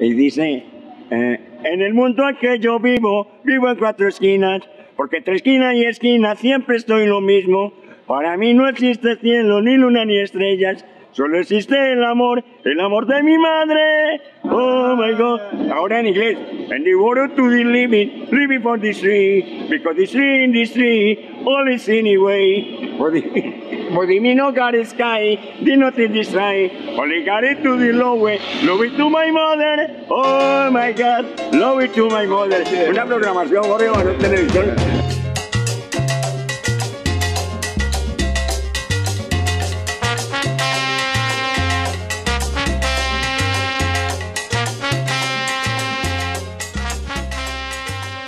y dice, eh, en el mundo en que yo vivo, vivo en cuatro esquinas, porque entre esquina y esquina siempre estoy lo mismo. Para mí no existe cielo, ni luna, ni estrellas, solo existe el amor, el amor de mi madre. Oh my God. Ahora en inglés. And the water to the living, living for this tree, because this tree in this tree, all is anyway. For the, for the me no got sky, did not this try, only got it to the low way, eh. love it to my mother. Oh my God, love it to my mother. Una programación, en televisión.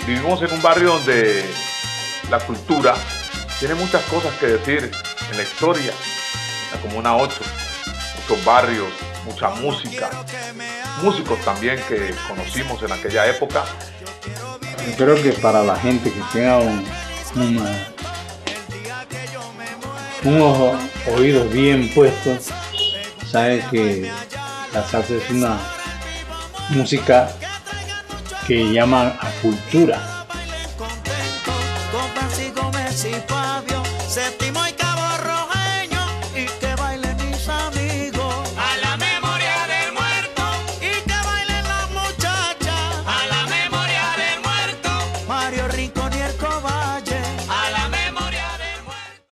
Vivimos en un barrio donde la cultura tiene muchas cosas que decir en la historia. La Comuna 8, muchos barrios, mucha música, músicos también que conocimos en aquella época. Yo creo que para la gente que tenga un, una- un ojo, oídos bien puestos, sabe que la salsa es una música que llama a cultura.